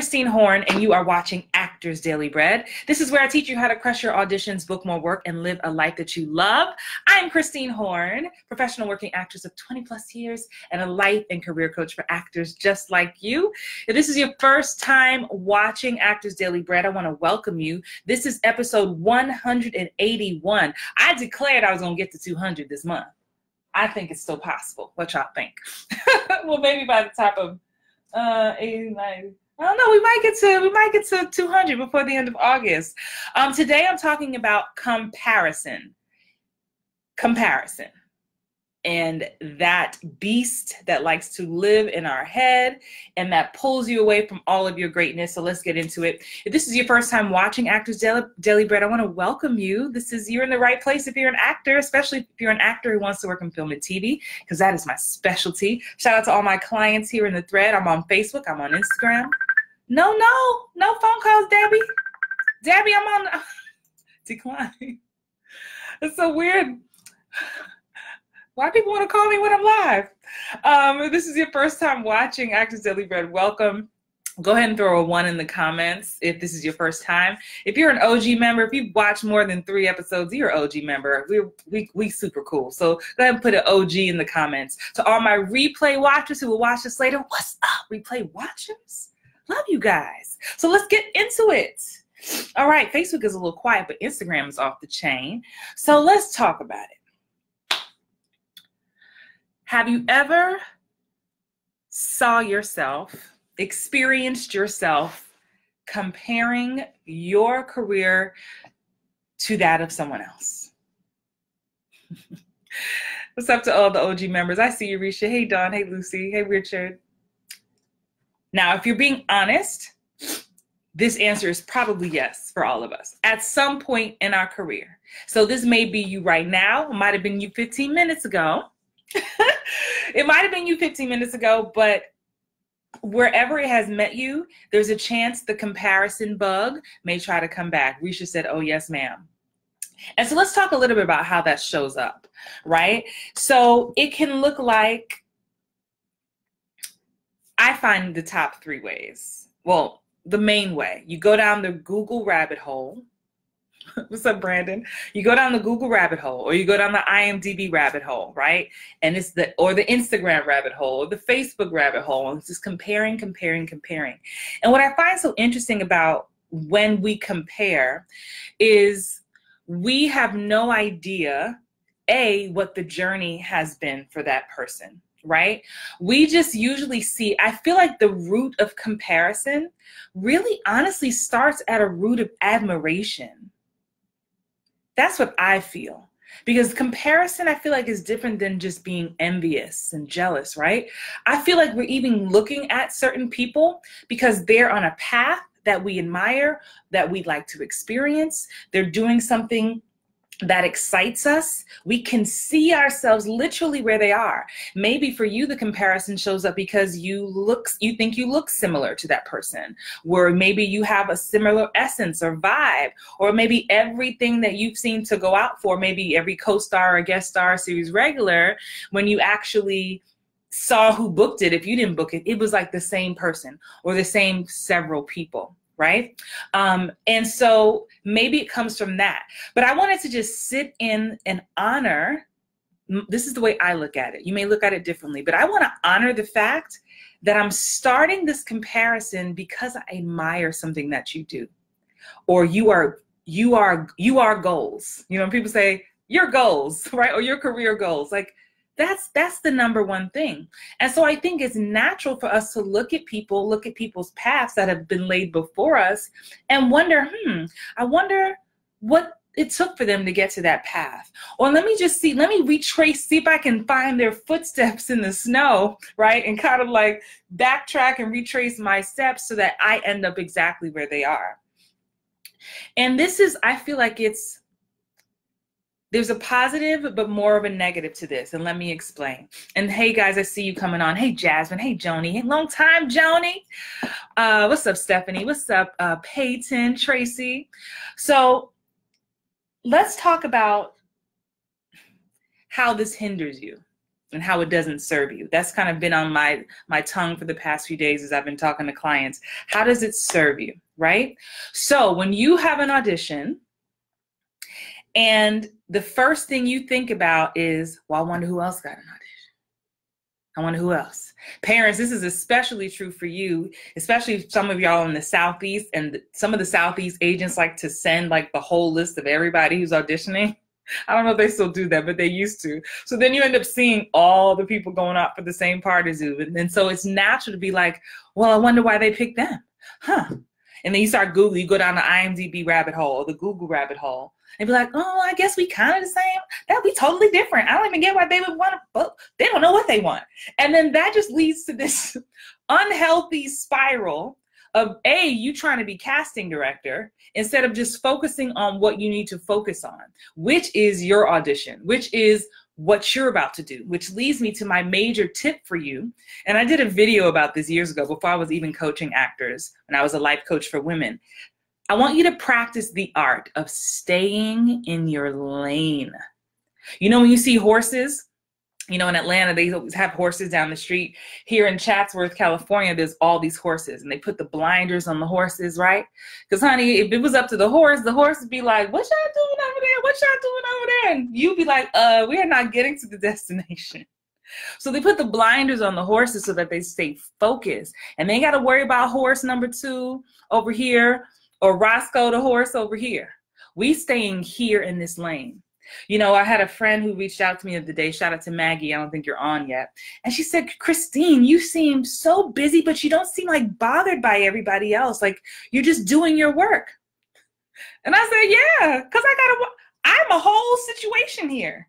Christine Horn, and you are watching Actors Daily Bread. This is where I teach you how to crush your auditions, book more work, and live a life that you love. I'm Christine Horn, professional working actress of 20 plus years, and a life and career coach for actors just like you. If this is your first time watching Actors Daily Bread, I want to welcome you. This is episode 181. I declared I was going to get to 200 this month. I think it's still possible. What y'all think? well, maybe by the top of uh, 89. I don't know. We might get to we might get to 200 before the end of August. Um, today I'm talking about comparison. Comparison. And that beast that likes to live in our head and that pulls you away from all of your greatness. So let's get into it. If this is your first time watching Actors Daily, Daily Bread, I want to welcome you. This is you're in the right place if you're an actor, especially if you're an actor who wants to work in film and TV, because that is my specialty. Shout out to all my clients here in the thread. I'm on Facebook, I'm on Instagram. No, no, no phone calls, Debbie. Debbie, I'm on decline. It's so weird. Why people want to call me when I'm live? Um, this is your first time watching Actors Daily Bread, welcome. Go ahead and throw a one in the comments if this is your first time. If you're an OG member, if you've watched more than three episodes, you're an OG member. We're we, we super cool. So go ahead and put an OG in the comments. To all my replay watchers who will watch this later, what's up, replay watchers? Love you guys. So let's get into it. All right, Facebook is a little quiet, but Instagram is off the chain. So let's talk about it. Have you ever saw yourself, experienced yourself comparing your career to that of someone else? What's up to all the OG members? I see you, Risha. Hey, Don. Hey, Lucy. Hey, Richard. Now, if you're being honest, this answer is probably yes for all of us at some point in our career. So this may be you right now. It might have been you 15 minutes ago. it might have been you 15 minutes ago, but wherever it has met you, there's a chance the comparison bug may try to come back. Risha said, oh, yes, ma'am. And so let's talk a little bit about how that shows up, right? So it can look like I find the top three ways. Well, the main way you go down the Google rabbit hole. What's up, Brandon? You go down the Google rabbit hole, or you go down the IMDb rabbit hole, right? And it's the or the Instagram rabbit hole, or the Facebook rabbit hole. And it's just comparing, comparing, comparing. And what I find so interesting about when we compare is we have no idea, a what the journey has been for that person right? We just usually see, I feel like the root of comparison really honestly starts at a root of admiration. That's what I feel. Because comparison, I feel like, is different than just being envious and jealous, right? I feel like we're even looking at certain people because they're on a path that we admire, that we'd like to experience. They're doing something that excites us, we can see ourselves literally where they are. Maybe for you, the comparison shows up because you look, you think you look similar to that person, or maybe you have a similar essence or vibe, or maybe everything that you've seen to go out for, maybe every co-star or guest star series regular, when you actually saw who booked it, if you didn't book it, it was like the same person or the same several people right? Um, and so maybe it comes from that. But I wanted to just sit in and honor. This is the way I look at it. You may look at it differently, but I want to honor the fact that I'm starting this comparison because I admire something that you do, or you are you are you are goals. You know, people say your goals, right, or your career goals, like that's that's the number one thing. And so i think it's natural for us to look at people look at people's paths that have been laid before us and wonder hmm i wonder what it took for them to get to that path. Or let me just see let me retrace see if i can find their footsteps in the snow right? And kind of like backtrack and retrace my steps so that i end up exactly where they are. And this is i feel like it's there's a positive but more of a negative to this and let me explain. And hey guys i see you coming on. Hey jasmine. Hey joni. Hey long time joni. Uh, what's up stephanie? What's up uh, peyton tracy? So let's talk about how this hinders you and how it doesn't serve you. That's kind of been on my my tongue for the past few days as I've been talking to clients. How does it serve you, right? So, when you have an audition and the first thing you think about is, well, I wonder who else got an audition. I wonder who else. Parents, this is especially true for you, especially some of y'all in the Southeast. And some of the Southeast agents like to send like the whole list of everybody who's auditioning. I don't know if they still do that, but they used to. So then you end up seeing all the people going out for the same part as you. And, so it's natural to be like, well, I wonder why they picked them. Huh. And then you start Googling, you go down the IMDb rabbit hole or the Google rabbit hole and be like, oh, I guess we kind of the same. That we totally different. I don't even get why they would want to, they don't know what they want. And then that just leads to this unhealthy spiral of a you trying to be casting director instead of just focusing on what you need to focus on which is your audition which is what you're about to do which leads me to my major tip for you and i did a video about this years ago before i was even coaching actors and i was a life coach for women i want you to practice the art of staying in your lane you know when you see horses you know, in Atlanta, they have horses down the street. Here in Chatsworth, California, there's all these horses, and they put the blinders on the horses, right? Because, honey, if it was up to the horse, the horse would be like, "What y'all doing over there? What y'all doing over there?" And you'd be like, "Uh, we are not getting to the destination." So they put the blinders on the horses so that they stay focused, and they got to worry about horse number two over here or Roscoe the horse over here. We staying here in this lane. You know, I had a friend who reached out to me the other day. Shout out to Maggie. I don't think you're on yet. And she said, Christine, you seem so busy, but you don't seem like bothered by everybody else. Like you're just doing your work. And I said, yeah, because I got to, I'm a whole situation here.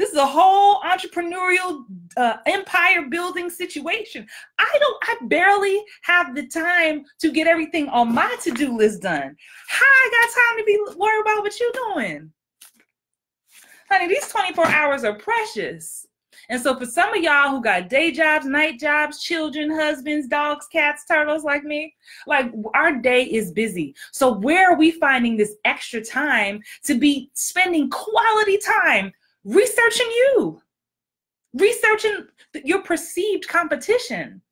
This is a whole entrepreneurial uh, empire building situation. I don't, I barely have the time to get everything on my to do list done. How I got time to be worried about what you're doing? honey, these 24 hours are precious. And so for some of y'all who got day jobs, night jobs, children, husbands, dogs, cats, turtles like me, like our day is busy. So where are we finding this extra time to be spending quality time researching you? Researching your perceived competition.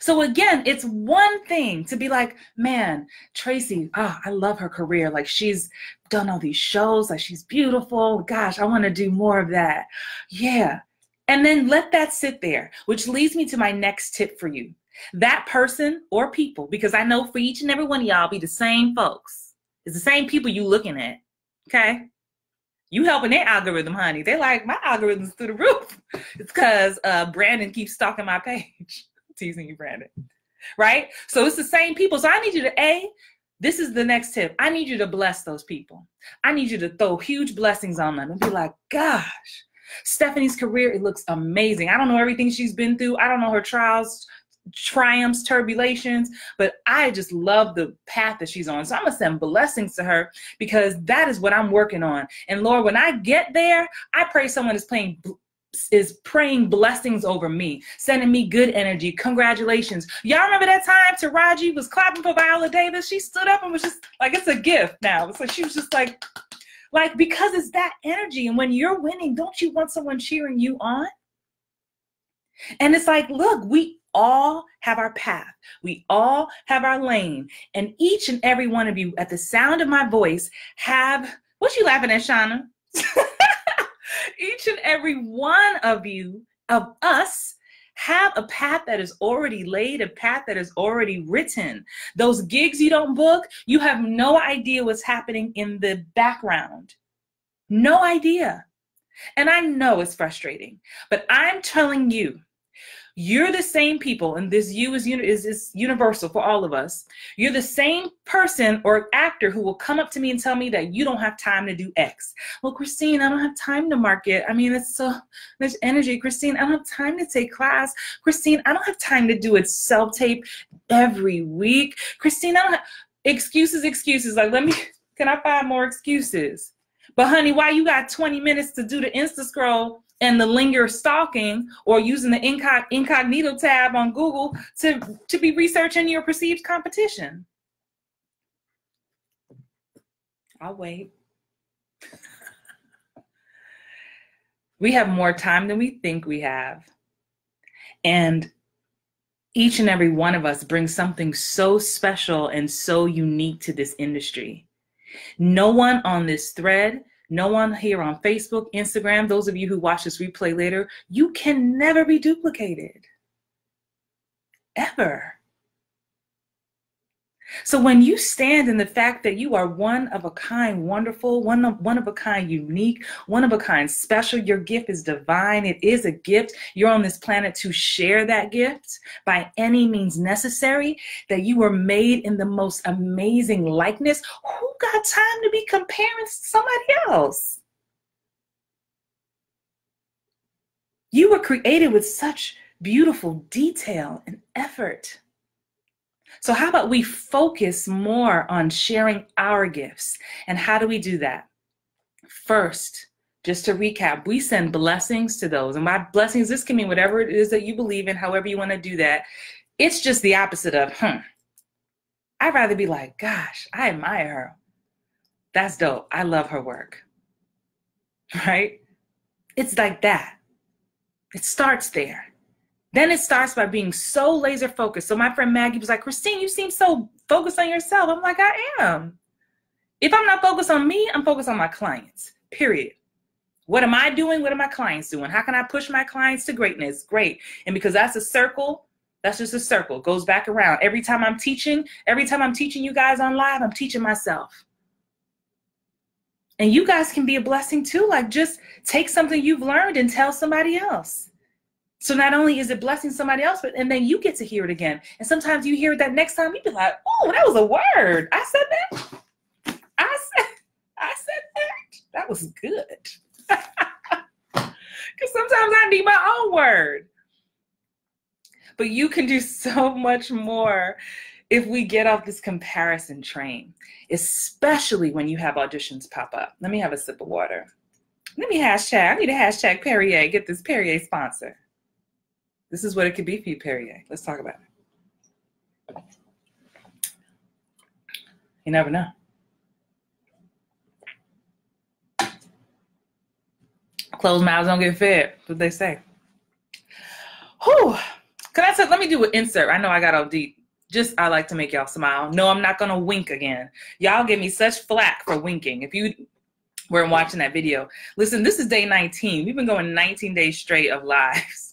So again, it's one thing to be like, man, Tracy, oh, I love her career. Like she's done all these shows, like she's beautiful. Gosh, I want to do more of that. Yeah. And then let that sit there, which leads me to my next tip for you. That person or people, because I know for each and every one of y'all be the same folks. It's the same people you looking at. Okay. You helping their algorithm, honey. They're like, my algorithm's through the roof. It's because uh, Brandon keeps stalking my page teasing you, Brandon. Right? So it's the same people. So I need you to A, this is the next tip. I need you to bless those people. I need you to throw huge blessings on them and be like, gosh, Stephanie's career, it looks amazing. I don't know everything she's been through. I don't know her trials, triumphs, turbulations, but I just love the path that she's on. So I'm gonna send blessings to her because that is what I'm working on. And Lord, when I get there, I pray someone is playing is praying blessings over me, sending me good energy. Congratulations. Y'all remember that time Taraji was clapping for Viola Davis? She stood up and was just like, it's a gift now. So she was just like, like, because it's that energy. And when you're winning, don't you want someone cheering you on? And it's like, look, we all have our path. We all have our lane. And each and every one of you, at the sound of my voice, have what you laughing at, Shauna? each and every one of you, of us, have a path that is already laid, a path that is already written. Those gigs you don't book, you have no idea what's happening in the background. No idea. And I know it's frustrating, but I'm telling you, you're the same people, and this you is, is, is universal for all of us. You're the same person or actor who will come up to me and tell me that you don't have time to do X. Well, Christine, I don't have time to market. I mean, it's so much energy. Christine, I don't have time to take class. Christine, I don't have time to do it self tape every week. Christine, I don't have excuses, excuses. Like, let me, can I find more excuses? But honey, why you got 20 minutes to do the Insta scroll and the linger stalking or using the incognito tab on Google to, to be researching your perceived competition. I'll wait. We have more time than we think we have. And each and every one of us brings something so special and so unique to this industry. No one on this thread, no one here on Facebook, Instagram, those of you who watch this replay later, you can never be duplicated. Ever. So when you stand in the fact that you are one of a kind, wonderful, one of, one of a kind, unique, one of a kind, special, your gift is divine. It is a gift. You're on this planet to share that gift by any means necessary, that you were made in the most amazing likeness. Who got time to be comparing to somebody else? You were created with such beautiful detail and effort. So, how about we focus more on sharing our gifts? And how do we do that? First, just to recap, we send blessings to those. And by blessings, this can mean whatever it is that you believe in, however you want to do that. It's just the opposite of, hmm. I'd rather be like, gosh, I admire her. That's dope. I love her work. Right? It's like that. It starts there. Then it starts by being so laser focused. So my friend Maggie was like, Christine, you seem so focused on yourself. I'm like, I am. If I'm not focused on me, I'm focused on my clients, period. What am I doing? What are my clients doing? How can I push my clients to greatness? Great. And because that's a circle, that's just a circle, it goes back around. Every time I'm teaching, every time I'm teaching you guys on live, I'm teaching myself. And you guys can be a blessing too. Like just take something you've learned and tell somebody else. So not only is it blessing somebody else, but and then you get to hear it again. And sometimes you hear it that next time, you be like, "Oh, that was a word. I said that. I said, I said that. That was good." Because sometimes I need my own word. But you can do so much more if we get off this comparison train, especially when you have auditions pop up. Let me have a sip of water. Let me hashtag. I need a hashtag Perrier. Get this Perrier sponsor. This is what it could be for you, Perrier. Let's talk about it. You never know. Closed mouths don't get fed. What they say. Whew. Can I say, let me do an insert. I know I got all deep. Just I like to make y'all smile. No, I'm not gonna wink again. Y'all give me such flack for winking. If you weren't watching that video, listen, this is day 19. We've been going 19 days straight of lives.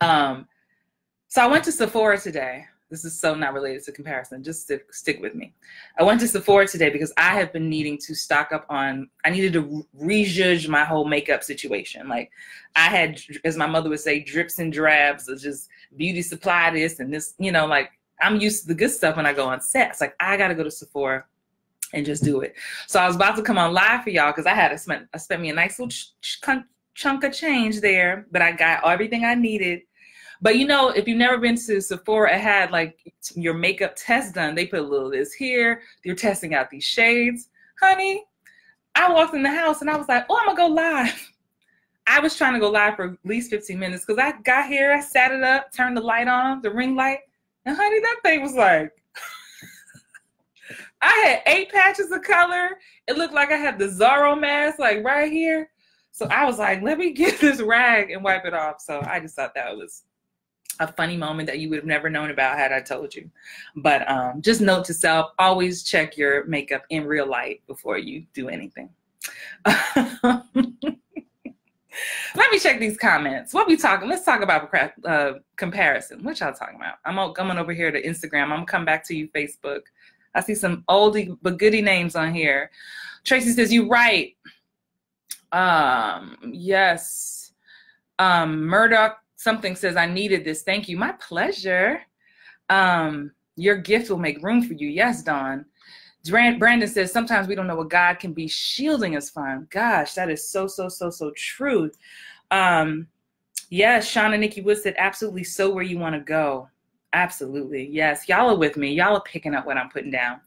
Um, so I went to Sephora today. This is so not related to comparison. Just stick, stick with me. I went to Sephora today because I have been needing to stock up on. I needed to rejudge my whole makeup situation. Like I had, as my mother would say, drips and drabs of just beauty supply this and this. You know, like I'm used to the good stuff when I go on set. It's like I got to go to Sephora and just do it. So I was about to come on live for y'all because I had to spend I spent me a nice little ch- ch- chunk of change there, but I got everything I needed. But you know, if you've never been to Sephora, it had like your makeup test done. They put a little this here. You're testing out these shades. Honey, I walked in the house and I was like, oh, I'm gonna go live. I was trying to go live for at least 15 minutes because I got here, I sat it up, turned the light on, the ring light, and honey, that thing was like, I had eight patches of color. It looked like I had the Zorro mask, like right here. So I was like, let me get this rag and wipe it off. So I just thought that was a funny moment that you would have never known about had I told you. But um, just note to self: always check your makeup in real light before you do anything. Let me check these comments. What we talking? Let's talk about uh, comparison. What y'all talking about? I'm coming over here to Instagram. I'm come back to you, Facebook. I see some oldie but goodie names on here. Tracy says you right. Um, yes. Um, Murdoch something says, I needed this. Thank you. My pleasure. Um, your gift will make room for you. Yes, Dawn. Brandon says, sometimes we don't know what God can be shielding us from. Gosh, that is so, so, so, so true. Um, yes, and Nikki Wood said, absolutely so where you want to go. Absolutely. Yes. Y'all are with me. Y'all are picking up what I'm putting down.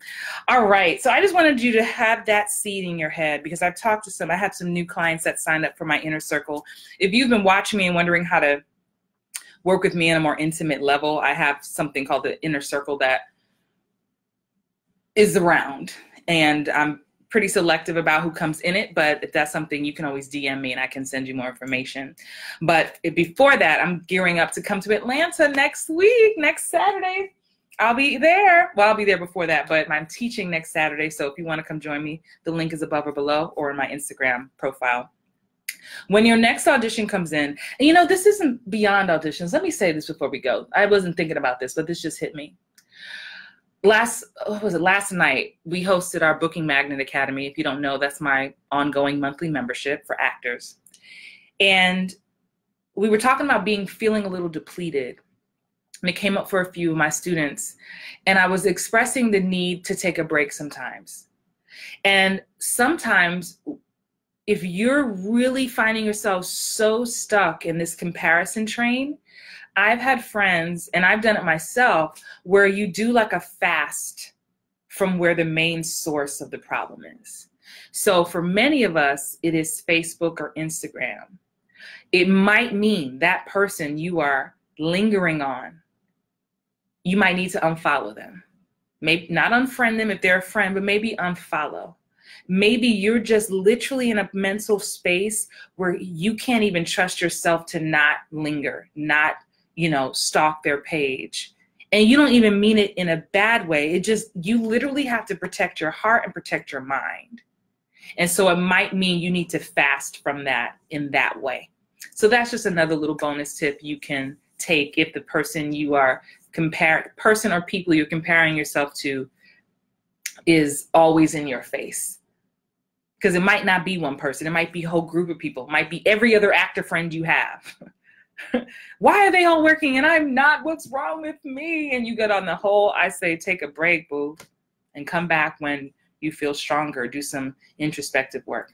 All right. So I just wanted you to have that seed in your head because I've talked to some, I have some new clients that signed up for my inner circle. If you've been watching me and wondering how to work with me on a more intimate level, I have something called the inner circle that is around. And I'm pretty selective about who comes in it, but if that's something you can always DM me and I can send you more information. But before that, I'm gearing up to come to Atlanta next week, next Saturday. I'll be there. Well, I'll be there before that, but I'm teaching next Saturday. So if you want to come join me, the link is above or below or in my Instagram profile. When your next audition comes in, and you know, this isn't beyond auditions. Let me say this before we go. I wasn't thinking about this, but this just hit me last was it? Last night we hosted our booking magnet academy. If you don't know that's my ongoing monthly membership for actors. And we were talking about being feeling a little depleted. And it came up for a few of my students and i was expressing the need to take a break sometimes. And sometimes if you're really finding yourself so stuck in this comparison train I've had friends, and I've done it myself, where you do like a fast from where the main source of the problem is. So for many of us, it is Facebook or Instagram. It might mean that person you are lingering on, you might need to unfollow them. Maybe not unfriend them if they're a friend, but maybe unfollow. Maybe you're just literally in a mental space where you can't even trust yourself to not linger, not you know, stalk their page. And you don't even mean it in a bad way. It just, you literally have to protect your heart and protect your mind. And so it might mean you need to fast from that in that way. So that's just another little bonus tip you can take if the person you are compare person or people you're comparing yourself to is always in your face. Because it might not be one person, it might be a whole group of people, it might be every other actor friend you have. why are they all working and I'm not? What's wrong with me? And you get on the whole, I say, take a break, boo, and come back when you feel stronger. Do some introspective work.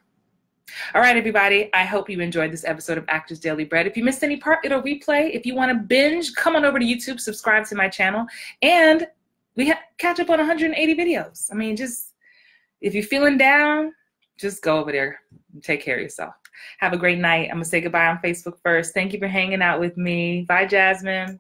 All right, everybody. I hope you enjoyed this episode of Actors Daily Bread. If you missed any part, it'll replay. If you want to binge, come on over to YouTube, subscribe to my channel, and we catch up on 180 videos. I mean, just if you're feeling down, just go over there and take care of yourself. Have a great night. I'm going to say goodbye on Facebook first. Thank you for hanging out with me. Bye, Jasmine.